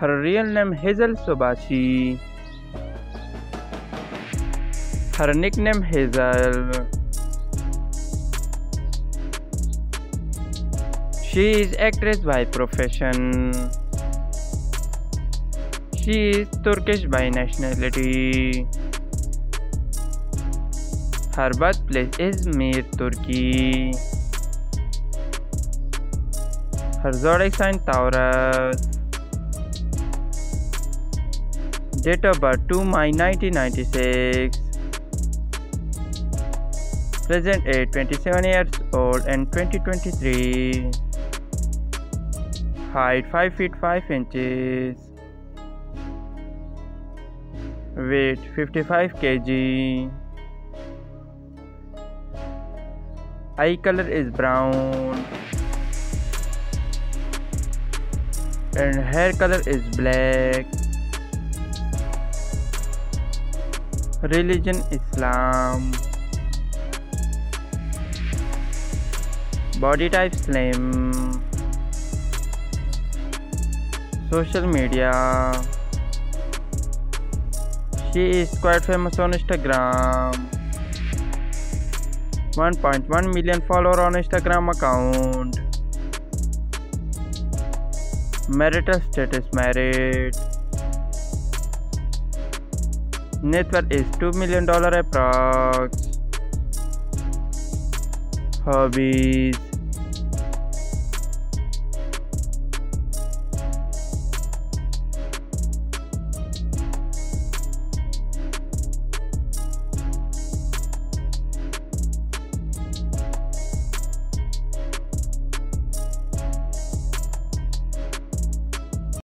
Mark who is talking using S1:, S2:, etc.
S1: Her real name Hazel Sobashi. Her nickname Hazel. She is actress by profession. She is Turkish by nationality. Her birthplace is Mir, Turkey. Her zodiac sign Taurus. Date of birth 2 May 1996. Present age 27 years old and 2023. Height 5 feet 5 inches. Weight 55 kg. Eye color is brown. And hair color is black. Religion Islam. Body type slim. Social media. She is quite famous on Instagram. 1.1 million follower on Instagram account. Marital status married. Net worth is two million dollar है प्रॉक्स hobbies